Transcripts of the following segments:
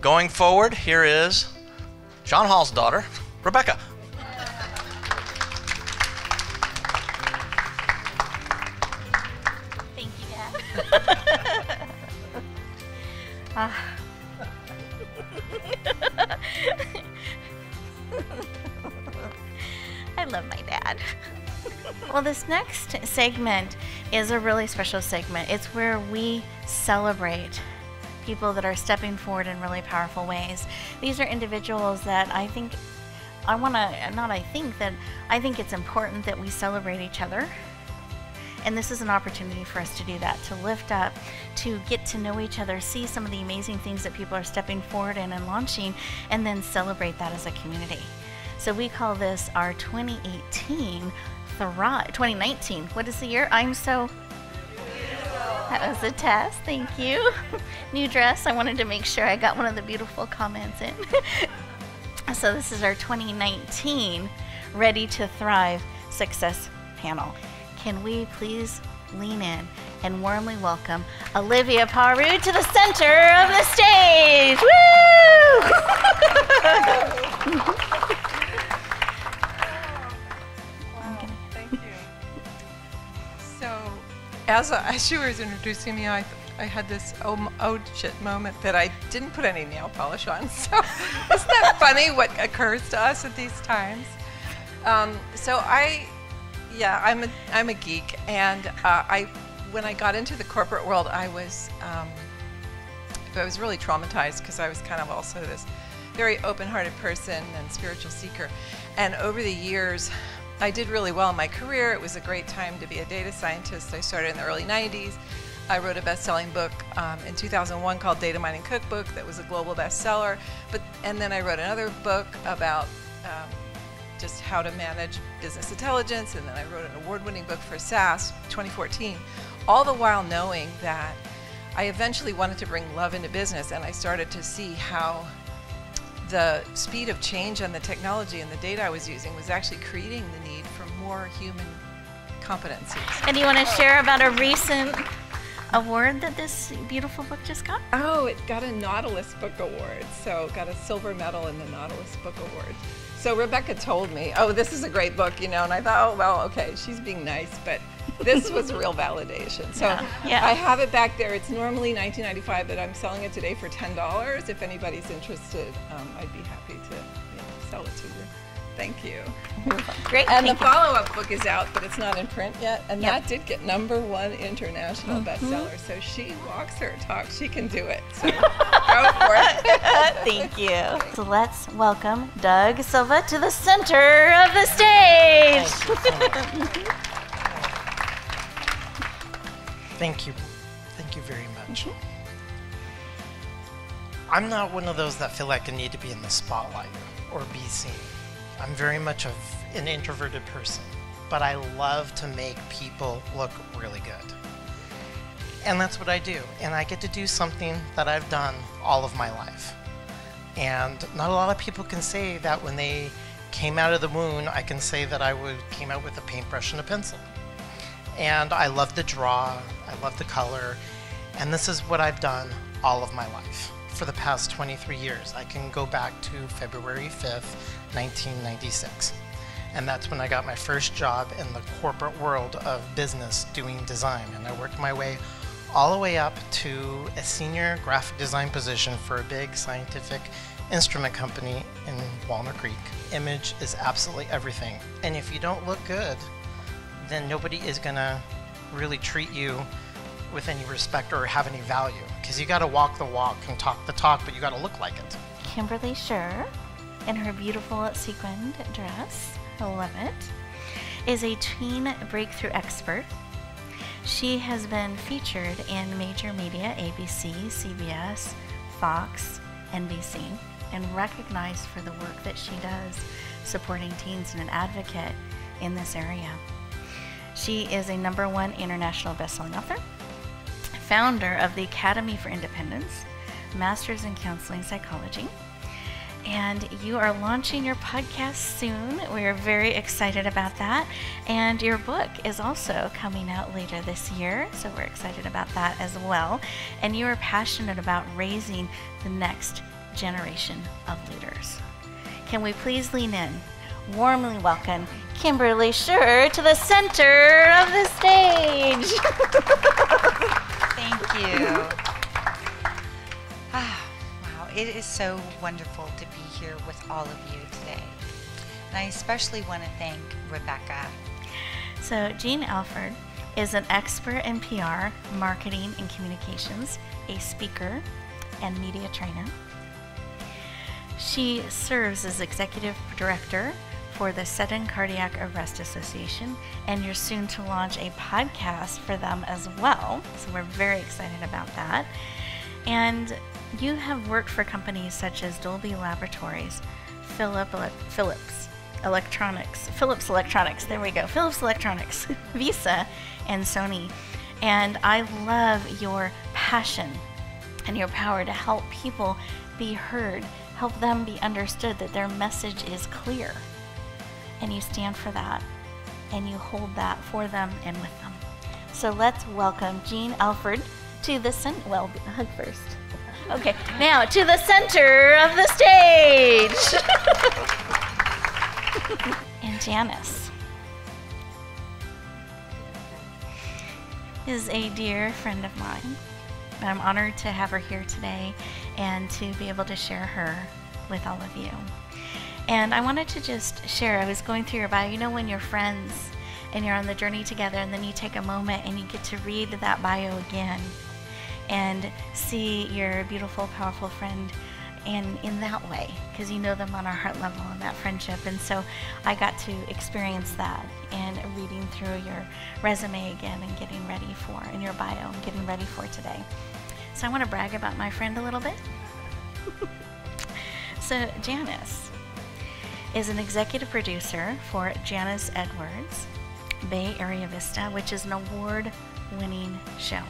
Going forward, here is John Hall's daughter, Rebecca. Thank you, Dad. Ah. I love my dad. Well, this next segment is a really special segment. It's where we celebrate people that are stepping forward in really powerful ways. These are individuals that I think I want to, not I think, that I think it's important that we celebrate each other. And this is an opportunity for us to do that, to lift up, to get to know each other, see some of the amazing things that people are stepping forward in and launching, and then celebrate that as a community. So we call this our 2018 Thrive. 2019. What is the year? I'm so. That was a test. Thank you. New dress. I wanted to make sure I got one of the beautiful comments in. so this is our 2019 Ready to Thrive Success Panel. Can we please lean in and warmly welcome Olivia Parr-Rud to the center of the stage? Woo! as, I- as she was introducing me, I, I had this oh, oh shit moment that I didn't put any nail polish on. So, isn't that funny what occurs to us at these times? Um, so I, yeah, I'm a, I'm a geek, and uh, I, when I got into the corporate world, I was, um, I was really traumatized because I was kind of also this very open-hearted person and spiritual seeker. And over the years, I did really well in my career. It was a great time to be a data scientist. I started in the early 90s. I wrote a best-selling book um, in 2001 called Data Mining Cookbook that was a global bestseller. But and then I wrote another book about um, just how to manage business intelligence, and then I wrote an award-winning book for SAS 2014. All the while knowing that I eventually wanted to bring love into business, and I started to see how the speed of change and the technology and the data I was using was actually creating the need for more human competencies. And do you want to share about a recent award that this beautiful book just got? Oh, it got a Nautilus Book Award. So got a silver medal in the Nautilus Book Award. So Rebecca told me, "Oh, this is a great book," you know, and I thought, "Oh, well, okay, she's being nice, but this was real validation." So Yeah, yeah. I have it back there. It's normally 19.95, but I'm selling it today for $10. If anybody's interested, um, I'd be happy to you know, sell it to you. Thank you. Great. And the thank you. follow-up book is out, but it's not in print yet. And Yep. that did get number one international Mm-hmm. bestseller. So she walks her talk. She can do it. So go for it. Thank you. So let's welcome Doug Silva to the center of the stage. Thank you. Thank you very much. I'm not one of those that feel like I need to be in the spotlight or be seen. I'm very much of an introverted person, but I love to make people look really good. And that's what I do. And I get to do something that I've done all of my life. And not a lot of people can say that when they came out of the womb, I can say that I would came out with a paintbrush and a pencil and I love to draw, I love the color, and this is what I've done all of my life for the past 23 years. I can go back to February 5th, 1996. And that's when I got my first job in the corporate world of business doing design. And I worked my way all the way up to a senior graphic design position for a big scientific instrument company in Walnut Creek. Image is absolutely everything. And if you don't look good, then nobody is gonna really treat you with any respect or have any value. Because you gotta walk the walk and talk the talk, but you gotta look like it. Kimberly Schehrer, in her beautiful sequined dress, I love it, is a teen breakthrough expert. She has been featured in major media ABC, CBS, Fox, NBC, and recognized for the work that she does supporting teens and an advocate in this area. She is a number one international bestselling author, founder of the Academy for Independence, Masters in Counseling Psychology, and you are launching your podcast soon. We are very excited about that. And your book is also coming out later this year, so we're excited about that as well. And you are passionate about raising the next generation of leaders. Can we please lean in? Warmly welcome Kimberly Schehrer to the center of the stage. Thank you. Ah, wow, it is so wonderful to be here with all of you today. And I especially want to thank Rebecca. So, Jeanne Alford is an expert in PR, marketing, and communications, a speaker, and media trainer. She serves as executive director for the Sudden Cardiac Arrest Association, and you're soon to launch a podcast for them as well. So we're very excited about that. And you have worked for companies such as Dolby Laboratories, Philip, Philips Electronics, Philips Electronics, there we go, Philips Electronics, Visa, and Sony. And I love your passion and your power to help people be heard, help them be understood that their message is clear and you stand for that and you hold that for them and with them. So let's welcome Jeanne Alford to the center. Well, hug first. Okay, now to the center of the stage. and Janice is a dear friend of mine. I'm honored to have her here today and to be able to share her with all of you. And I wanted to just share, I was going through your bio. You know, when you're friends and you're on the journey together, and then you take a moment and you get to read that bio again and see your beautiful, powerful friend and in that way because you know them on a heart level and that friendship and so i got to experience that in reading through your resume again and getting ready for in your bio and getting ready for today so i want to brag about my friend a little bit so janice is an executive producer for Janice Edwards, Bay Area Vista, which is an award winning show.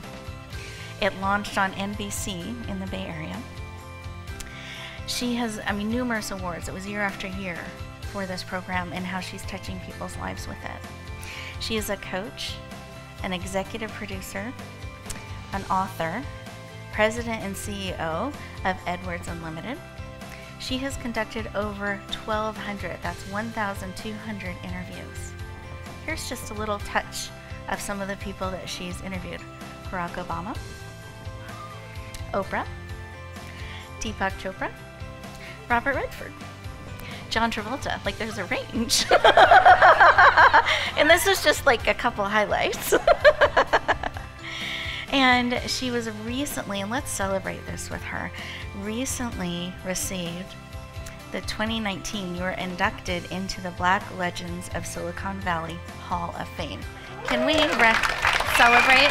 It launched on NBC in the Bay Area. She has, I mean, numerous awards. It was year after year for this program and how she's touching people's lives with it. She is a coach, an executive producer, an author, president and CEO of Edwards Unlimited, she has conducted over 1,200, that's 1,200 interviews. Here's just a little touch of some of the people that she's interviewed Barack Obama, Oprah, Deepak Chopra, Robert Redford, John Travolta. Like there's a range. and this is just like a couple highlights. and she was recently, and let's celebrate this with her, recently received the 2019, you were inducted into the Black Legends of Silicon Valley Hall of Fame. Can we celebrate?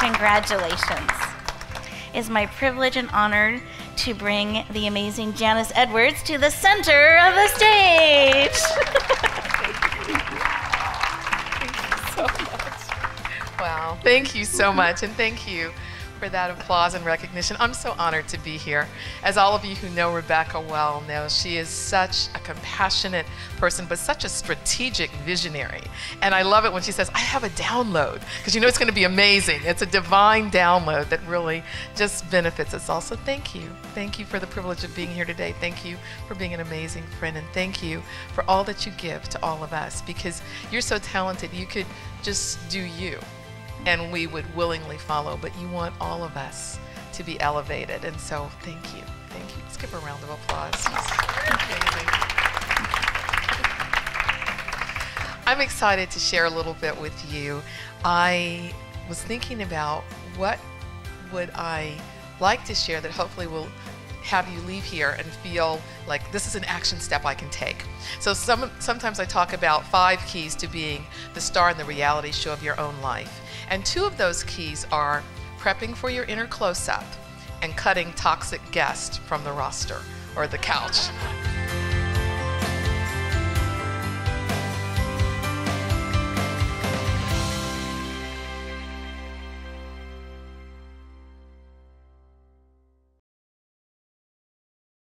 Congratulations. It's my privilege and honor to bring the amazing Janice Edwards to the center of the stage. Wow. Thank you so much. And thank you for that applause and recognition. I'm so honored to be here. As all of you who know Rebecca well know, she is such a compassionate person, but such a strategic visionary. And I love it when she says, I have a download, because you know it's going to be amazing. It's a divine download that really just benefits us all. So thank you. Thank you for the privilege of being here today. Thank you for being an amazing friend. And thank you for all that you give to all of us, because you're so talented. You could just do you and we would willingly follow, but you want all of us to be elevated. And so thank you. Thank you. Let's give a round of applause. I'm excited to share a little bit with you. I was thinking about what would I like to share that hopefully will have you leave here and feel like this is an action step I can take. So some, sometimes I talk about five keys to being the star in the reality show of your own life. And two of those keys are prepping for your inner close up and cutting toxic guests from the roster or the couch.